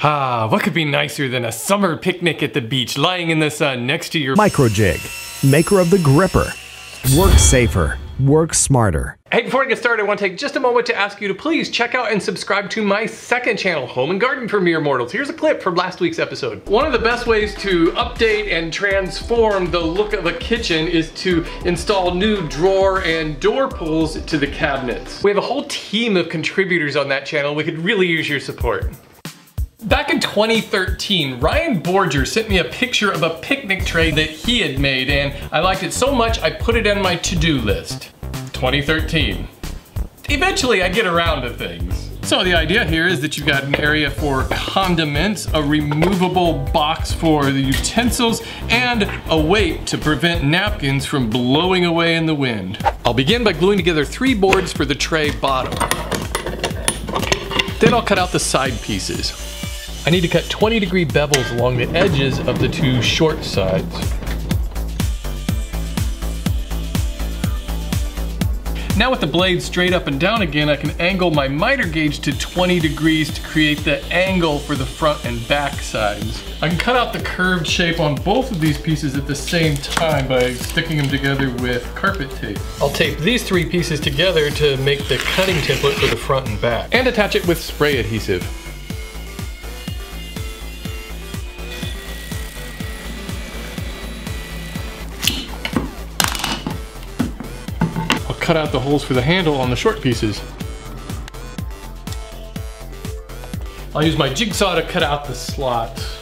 Ah, what could be nicer than a summer picnic at the beach, lying in the sun next to your MicroJig, maker of the GRR-RIPPER. Work safer, work smarter. Hey, before I get started, I want to take just a moment to ask you to please check out and subscribe to my second channel, Home and Garden for Mere Mortals. Here's a clip from last week's episode. One of the best ways to update and transform the look of a kitchen is to install new drawer and door pulls to the cabinets. We have a whole team of contributors on that channel. We could really use your support. Back in 2013, Ryan Borger sent me a picture of a picnic tray that he had made and I liked it so much I put it on my to-do list. 2013. Eventually I get around to things. So the idea here is that you've got an area for condiments, a removable box for the utensils, and a weight to prevent napkins from blowing away in the wind. I'll begin by gluing together three boards for the tray bottom. Then I'll cut out the side pieces. I need to cut 20 degree bevels along the edges of the two short sides. Now with the blade straight up and down again, I can angle my miter gauge to 20 degrees to create the angle for the front and back sides. I can cut out the curved shape on both of these pieces at the same time by sticking them together with carpet tape. I'll tape these three pieces together to make the cutting template for the front and back, and attach it with spray adhesive. Cut out the holes for the handle on the short pieces. I'll use my jigsaw to cut out the slots.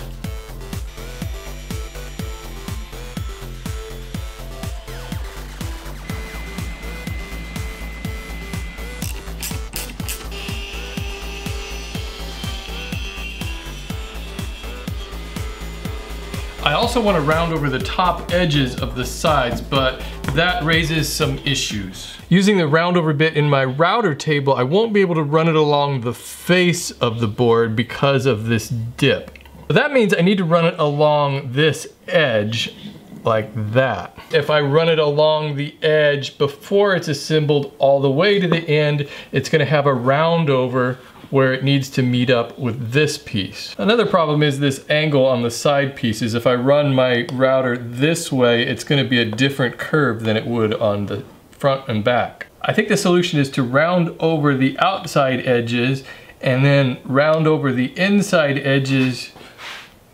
I also want to round over the top edges of the sides, but that raises some issues. Using the round over bit in my router table, I won't be able to run it along the face of the board because of this dip. That means I need to run it along this edge like that. If I run it along the edge before it's assembled all the way to the end, it's gonna have a round over where it needs to meet up with this piece. Another problem is this angle on the side pieces. If I run my router this way, it's gonna be a different curve than it would on the front and back. I think the solution is to round over the outside edges and then round over the inside edges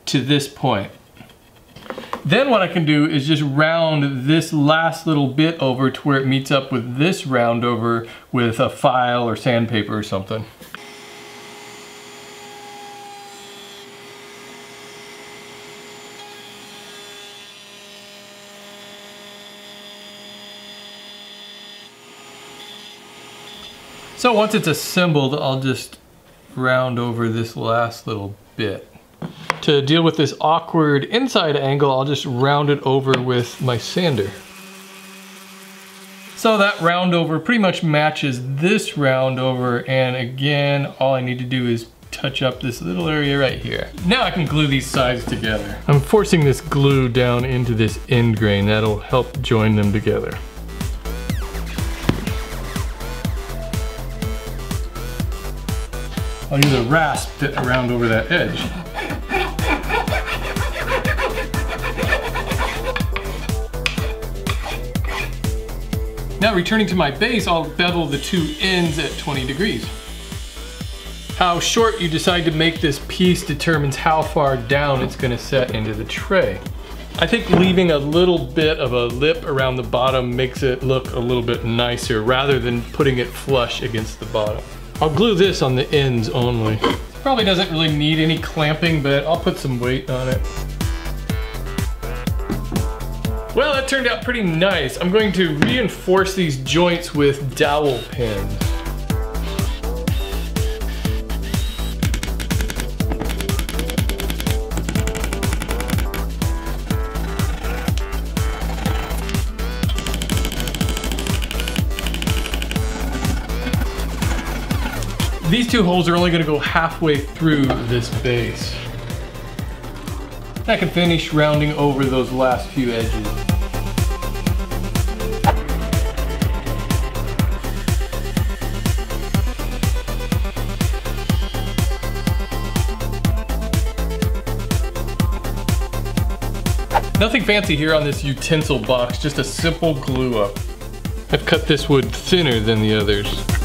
to this point. Then what I can do is just round this last little bit over to where it meets up with this round over with a file or sandpaper or something. So once it's assembled, I'll just round over this last little bit. To deal with this awkward inside angle, I'll just round it over with my sander. So that round over pretty much matches this round over and again, all I need to do is touch up this little area right here. Now I can glue these sides together. I'm forcing this glue down into this end grain. That'll help join them together. I'll use a rasp to around over that edge. Now returning to my base, I'll bevel the two ends at 20 degrees. How short you decide to make this piece determines how far down it's gonna set into the tray. I think leaving a little bit of a lip around the bottom makes it look a little bit nicer rather than putting it flush against the bottom. I'll glue this on the ends only. Probably doesn't really need any clamping, but I'll put some weight on it. Well, that turned out pretty nice. I'm going to reinforce these joints with dowel pins. these two holes are only gonna go halfway through this base. I can finish rounding over those last few edges. Nothing fancy here on this utensil box, just a simple glue up. I've cut this wood thinner than the others.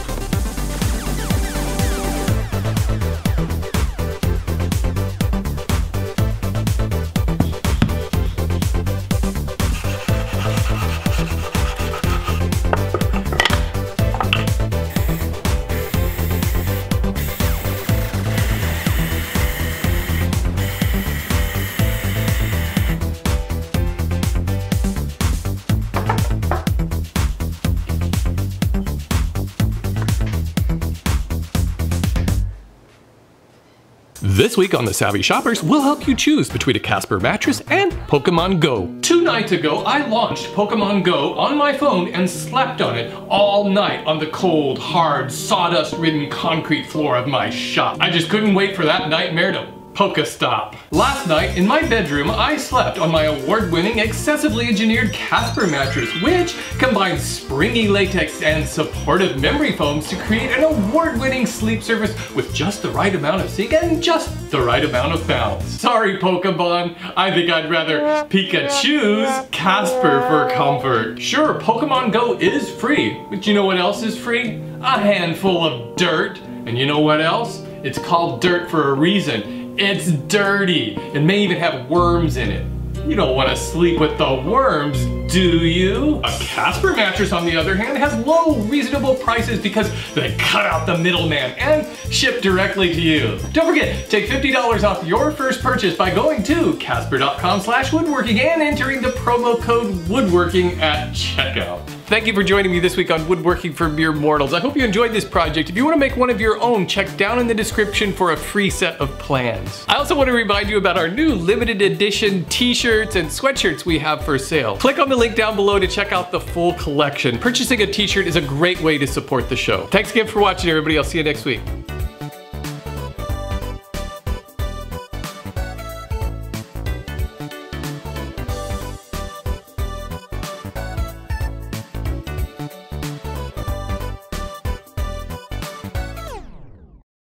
This week on The Savvy Shoppers, we'll help you choose between a Casper mattress and Pokemon Go. Two nights ago, I launched Pokemon Go on my phone and slept on it all night on the cold, hard, sawdust-ridden concrete floor of my shop. I just couldn't wait for that nightmare to Pokestop. Last night, in my bedroom, I slept on my award-winning, excessively engineered Casper mattress, which combines springy latex and supportive memory foams to create an award-winning sleep surface with just the right amount of sink and just the right amount of bounce. Sorry, Pokemon, I think I'd rather Pikachu's Casper for comfort. Sure, Pokemon Go is free, but you know what else is free? A handful of dirt. And you know what else? It's called dirt for a reason. It's dirty and may even have worms in it. You don't want to sleep with the worms, do you? A Casper mattress, on the other hand, has low, reasonable prices because they cut out the middleman and ship directly to you. Don't forget, take $50 off your first purchase by going to casper.com slash woodworking and entering the promo code woodworking at checkout. Thank you for joining me this week on Woodworking for Mere Mortals. I hope you enjoyed this project. If you want to make one of your own, check down in the description for a free set of plans. I also want to remind you about our new limited edition t-shirts and sweatshirts we have for sale. Click on the link down below to check out the full collection. Purchasing a t-shirt is a great way to support the show. Thanks again for watching everybody. I'll see you next week.